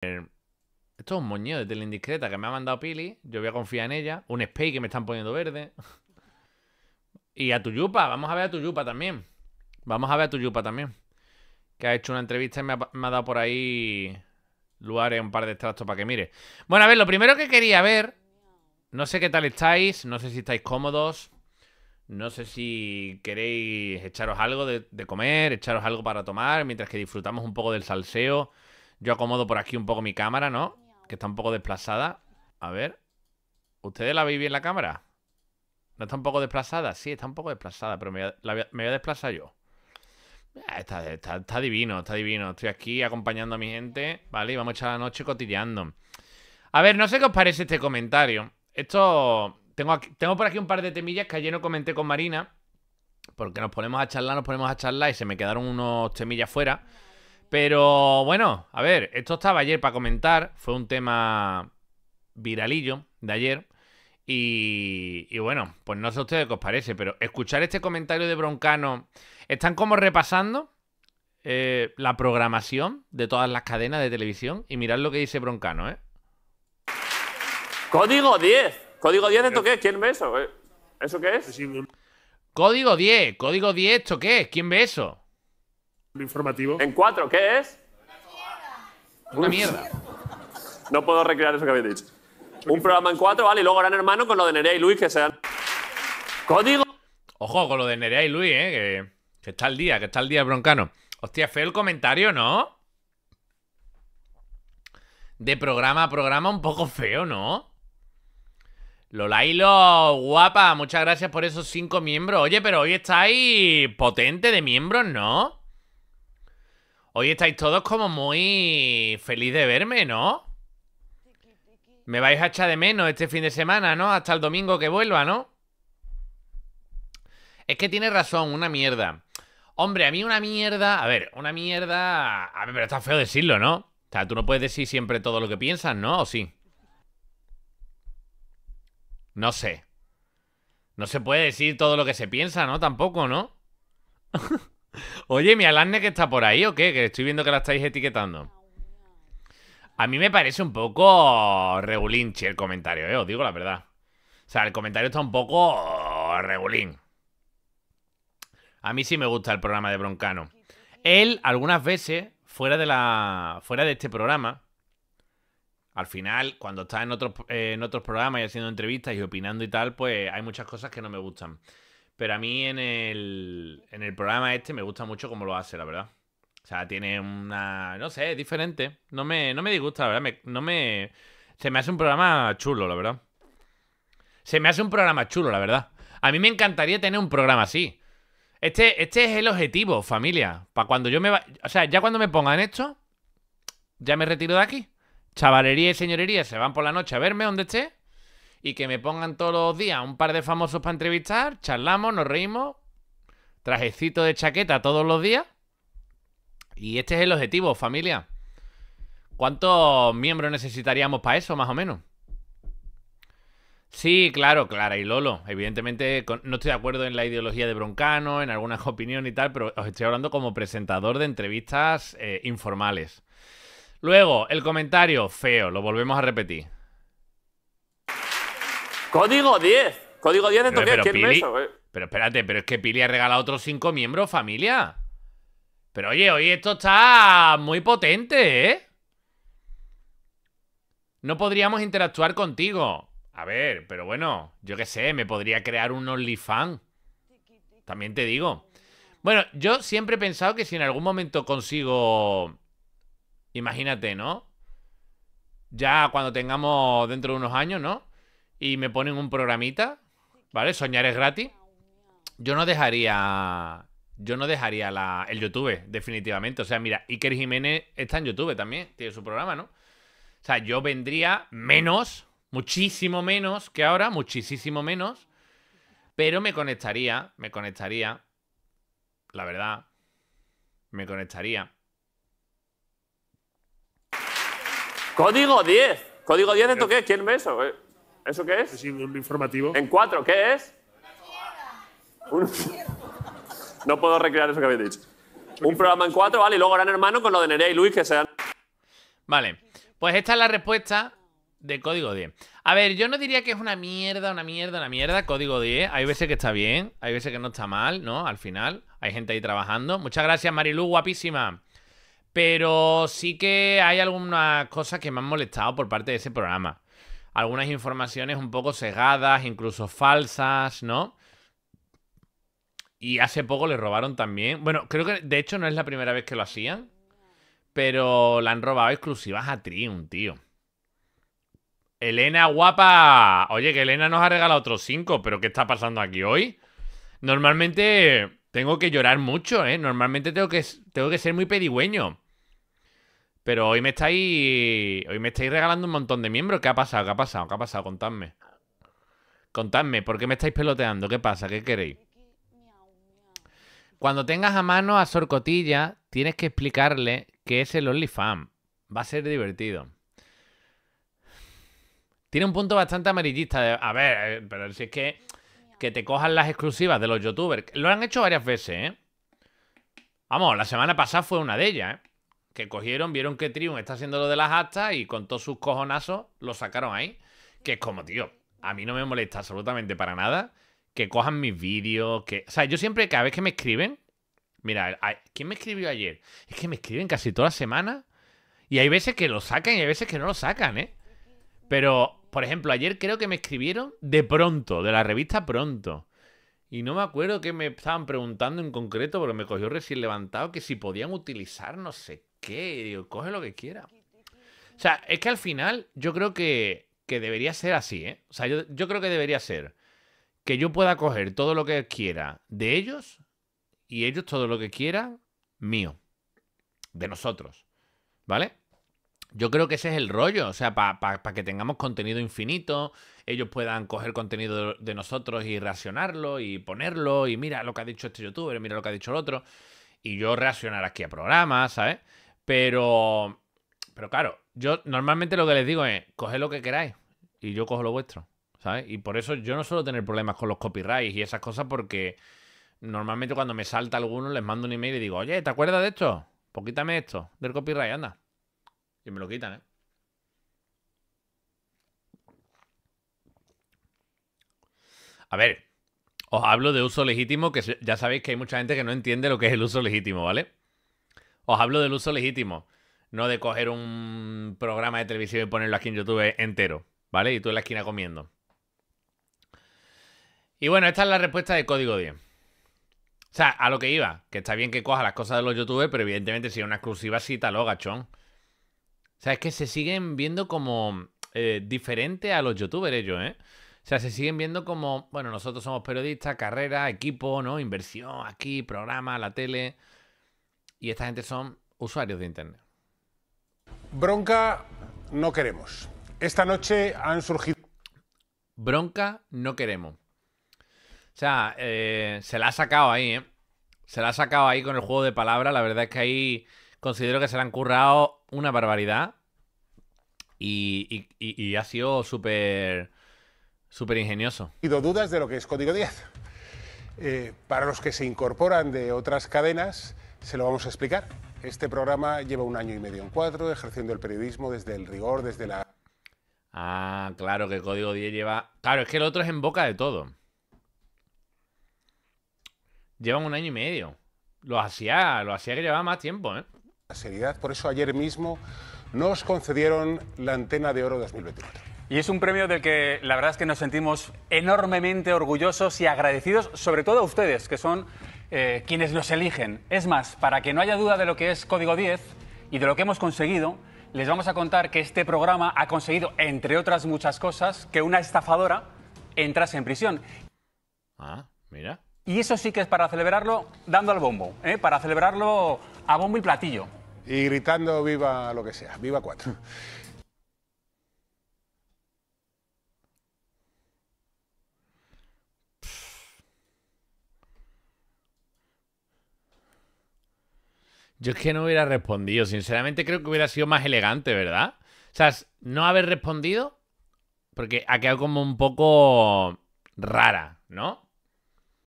Esto es un moñeo de tele indiscreta que me ha mandado Pili. Yo voy a confiar en ella. Un spray que me están poniendo verde. Y a tu yupa, vamos a ver a tu yupa también. Vamos a ver a tu yupa también. Que ha hecho una entrevista y me ha, dado por ahí lugares, un par de extractos para que mire. Bueno, a ver, lo primero que quería ver. No sé qué tal estáis. No sé si estáis cómodos. No sé si queréis echaros algo de comer, echaros algo para tomar, mientras que disfrutamos un poco del salseo. Yo acomodo por aquí un poco mi cámara, ¿no? Que está un poco desplazada. A ver. ¿Ustedes la veis bien la cámara? ¿No está un poco desplazada? Sí, está un poco desplazada, pero me voy a, desplazar yo. Ah, está divino, está divino. Estoy aquí acompañando a mi gente, ¿vale? Y vamos a echar la noche cotilleando. A ver, no sé qué os parece este comentario. Esto. Tengo, aquí- tengo por aquí un par de temillas que ayer no comenté con Marina. Porque nos ponemos a charlar, nos ponemos a charlar y se me quedaron unos temillas fuera. Pero bueno, a ver, esto estaba ayer para comentar. Fue un tema viralillo de ayer. Y, y bueno, pues no sé a ustedes qué os parece, pero escuchar este comentario de Broncano. Están como repasando eh, la programación de todas las cadenas de televisión. Y mirad lo que dice Broncano, ¿eh? Código 10. Código 10, ¿esto qué es? ¿Quién ve eso? ¿Eso qué es? Código 10, código 10, ¿esto qué es? ¿Quién ve eso? Un informativo. En 4, ¿qué es? Una mierda. No puedo recrear eso que habéis dicho. Un programa en 4, vale, y luego Gran Hermano con lo de Nerea y Luis que sean. Código. Ojo con lo de Nerea y Luis, ¿eh? Que, que está al día, que está al día Broncano. Hostia, feo el comentario, ¿no? De programa a programa un poco feo, ¿no? Lolailo, guapa, muchas gracias por esos cinco miembros. Oye, pero hoy estáis potente de miembros, ¿no? Hoy estáis todos como muy feliz de verme, ¿no? Me vais a echar de menos este fin de semana, ¿no? Hasta el domingo que vuelva, ¿no? Es que tiene razón, una mierda. Hombre, a mí una mierda. A ver, una mierda. A ver, pero está feo decirlo, ¿no? O sea, tú no puedes decir siempre todo lo que piensas, ¿no? ¿O sí? No sé. No se puede decir todo lo que se piensa, ¿no? Tampoco, ¿no? Oye, mi Alanne que está por ahí o qué? Que estoy viendo que la estáis etiquetando. A mí me parece un poco regulinchi el comentario, ¿eh? Os digo la verdad. O sea, el comentario está un poco regulín. A mí sí me gusta el programa de Broncano. Él, algunas veces, fuera de la. fuera de este programa, al final, cuando está en otros, en otros programas y haciendo entrevistas y opinando y tal, pues hay muchas cosas que no me gustan. Pero a mí en el, en el programa este me gusta mucho cómo lo hace, la verdad. O sea, tiene una. No sé, es diferente. No me, no me disgusta, la verdad. No me. Se me hace un programa chulo, la verdad. Se me hace un programa chulo, la verdad. A mí me encantaría tener un programa así. Este, este es el objetivo, familia. Para cuando yo me va. O sea, ya cuando me pongan esto, ya me retiro de aquí. Chavalería y señorería se van por la noche a verme donde esté. Y que me pongan todos los días un par de famosos para entrevistar. Charlamos, nos reímos. Trajecito de chaqueta todos los días. Y este es el objetivo, familia. ¿Cuántos miembros necesitaríamos para eso, más o menos? Sí, claro, Clara y Lolo. Evidentemente no estoy de acuerdo en la ideología de Broncano, en algunas opiniones y tal, pero os estoy hablando como presentador de entrevistas eh, informales. Luego, el comentario feo, lo volvemos a repetir. Código 10. Código 10, ¿esto Pero, qué es? pero, ¿Quién Pili- eso? eh? Pero espérate, pero es que Pili ha regalado otros cinco miembros, familia. Pero oye, hoy esto está muy potente, ¿eh? No podríamos interactuar contigo. A ver, pero bueno, yo qué sé, me podría crear un OnlyFans. También te digo. Bueno, yo siempre he pensado que si en algún momento consigo. Imagínate, ¿no? Ya cuando tengamos dentro de unos años, ¿no? Y me ponen un programita, ¿vale? Soñar es gratis. Yo no dejaría. Yo no dejaría la, el YouTube, definitivamente. O sea, mira, Iker Jiménez está en YouTube también, tiene su programa, ¿no? O sea, yo vendría menos, muchísimo menos que ahora, muchísimo menos. Pero me conectaría, me conectaría. La verdad. Me conectaría. Código 10. Código 10, ¿esto qué es? ¿Quién ve eso? eh? ¿Eso qué es? Sí, un informativo. En 4, ¿qué es? Un- No puedo recrear eso que habéis dicho. Un programa en 4, vale, y luego Gran Hermano con lo de Nerea y Luis que sean. Vale. Pues esta es la respuesta de código 10. A ver, yo no diría que es una mierda, una mierda, una mierda, código 10. Hay veces que está bien, hay veces que no está mal, ¿no? Al final, hay gente ahí trabajando. Muchas gracias, Marilu, guapísima. Pero sí que hay algunas cosas que me han molestado por parte de ese programa. Algunas informaciones un poco cegadas, incluso falsas, ¿no? Y hace poco le robaron también. Bueno, creo que de hecho no es la primera vez que lo hacían. Pero le han robado exclusivas a Triun, tío. Elena, guapa. Oye, que Elena nos ha regalado otros cinco, pero ¿qué está pasando aquí hoy? Normalmente tengo que llorar mucho, ¿eh? Normalmente tengo que, tengo que ser muy pedigüeño. Pero hoy me estáis. Hoy me estáis regalando un montón de miembros. ¿Qué ha pasado? ¿Qué ha pasado? ¿Qué ha pasado? Contadme. Contadme, ¿por qué me estáis peloteando? ¿Qué pasa? ¿Qué queréis? Cuando tengas a mano a Sorcotilla, tienes que explicarle que es el OnlyFans. Va a ser divertido. Tiene un punto bastante amarillista. De, a ver, eh, pero si es que, que te cojan las exclusivas de los youtubers. Lo han hecho varias veces, ¿eh? Vamos, la semana pasada fue una de ellas, ¿eh? Que cogieron, vieron que Triun está haciendo lo de las actas y con todos sus cojonazos lo sacaron ahí. Que es como, tío, a mí no me molesta absolutamente para nada que cojan mis vídeos, que... O sea, yo siempre, cada vez que me escriben... Mira, ¿quién me escribió ayer? Es que me escriben casi toda la semana. Y hay veces que lo sacan y hay veces que no lo sacan, ¿eh? Pero, por ejemplo, ayer creo que me escribieron de pronto, de la revista Pronto. Y no me acuerdo qué me estaban preguntando en concreto, pero me cogió recién levantado que si podían utilizar no sé qué. Coge lo que quiera. O sea, es que al final yo creo que, que debería ser así, ¿eh? O sea, yo, yo creo que debería ser que yo pueda coger todo lo que quiera de ellos y ellos todo lo que quieran mío. De nosotros. ¿Vale? Yo creo que ese es el rollo, o sea, para que tengamos contenido infinito, ellos puedan coger contenido de nosotros y reaccionarlo y ponerlo y mira lo que ha dicho este youtuber, mira lo que ha dicho el otro, y yo reaccionar aquí a programas, ¿sabes? Pero, pero claro, yo normalmente lo que les digo es, coge lo que queráis y yo cojo lo vuestro, ¿sabes? Y por eso yo no suelo tener problemas con los copyrights y esas cosas porque normalmente cuando me salta alguno les mando un email y digo, oye, ¿te acuerdas de esto? Pues quítame esto del copyright, anda. Y me lo quitan, ¿eh? A ver, os hablo de uso legítimo, que ya sabéis que hay mucha gente que no entiende lo que es el uso legítimo, ¿vale? Os hablo del uso legítimo, no de coger un programa de televisión y ponerlo aquí en YouTube entero, ¿vale? Y tú en la esquina comiendo. Y bueno, esta es la respuesta de Código 10. O sea, a lo que iba, que está bien que coja las cosas de los youtubers, pero evidentemente si es una exclusiva, sí, lo gachón. O sea, es que se siguen viendo como eh, diferente a los youtubers ellos, ¿eh? O sea, se siguen viendo como, bueno, nosotros somos periodistas, carrera, equipo, ¿no? Inversión, aquí, programa, la tele. Y esta gente son usuarios de Internet. Bronca no queremos. Esta noche han surgido... Bronca no queremos. O sea, eh, se la ha sacado ahí, ¿eh? Se la ha sacado ahí con el juego de palabras. La verdad es que ahí considero que se le han currado una barbaridad. Y, ha sido súper súper ingenioso. dudas de lo que es Código 10. Eh, para los que se incorporan de otras cadenas, se lo vamos a explicar. Este programa lleva un año y medio en cuatro, ejerciendo el periodismo desde el rigor, desde la... Ah, claro, que Código 10 lleva... Claro, es que el otro es en boca de todo. Llevan un año y medio. Lo hacía, lo hacía que llevaba más tiempo, ¿eh? seriedad. Por eso ayer mismo nos concedieron la Antena de Oro 2024. Y es un premio del que la verdad es que nos sentimos enormemente orgullosos y agradecidos, sobre todo a ustedes, que son eh, quienes nos eligen. Es más, para que no haya duda de lo que es Código 10 y de lo que hemos conseguido, les vamos a contar que este programa ha conseguido, entre otras muchas cosas, que una estafadora entrase en prisión. Ah, mira. Y eso sí que es para celebrarlo dando al bombo, ¿eh? para celebrarlo a bombo y platillo y gritando viva lo que sea, viva cuatro. Yo es que no hubiera respondido. Sinceramente creo que hubiera sido más elegante, ¿verdad? O sea, no haber respondido porque ha quedado como un poco rara, ¿no?